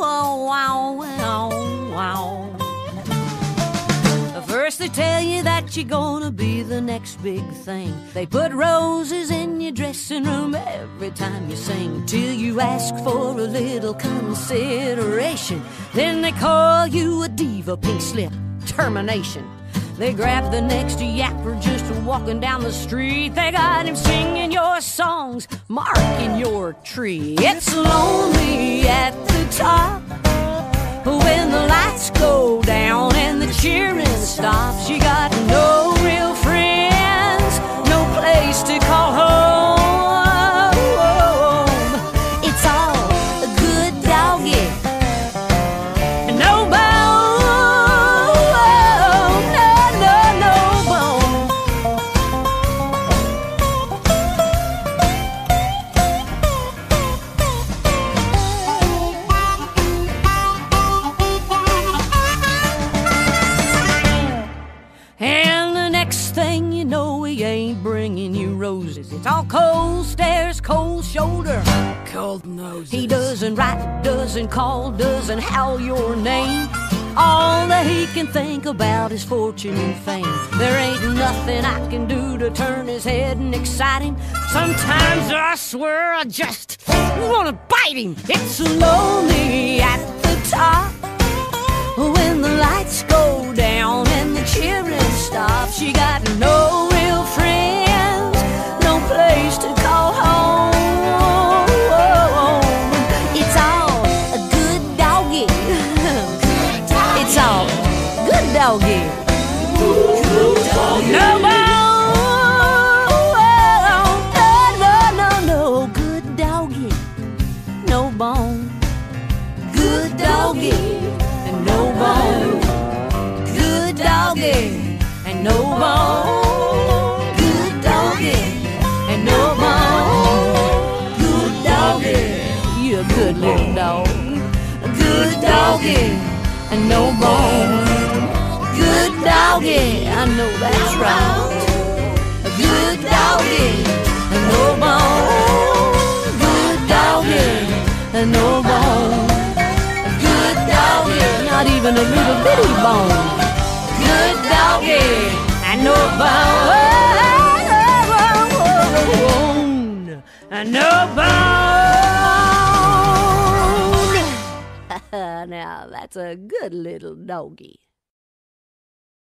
wow, wow, wow, wow. First they tell you that you're gonna be the next big thing. They put roses in your dressing room every time you sing. Till you ask for a little consideration. Then they call you a diva, pink slip, termination. They grab the next yapper just walking down the street. They got him singing your songs, marking your tree. It's lonely at top when the lights go roses. It's all cold stares, cold shoulder, Cold noses. He doesn't write, doesn't call, doesn't howl your name. All that he can think about is fortune and fame. There ain't nothing I can do to turn his head and excite him. Sometimes I swear I just wanna bite him. It's lonely at the top when the lights go down and the cheering stops. You got no doggy. No bone, no, no, no, good doggy, no bone, good doggy no bone. Good doggy no bone. Good little dog. Good doggy and no bone. Bone. Good doggy, not even a little bitty bone. Good doggy, and no bone, and no bone. now that's a good little doggy.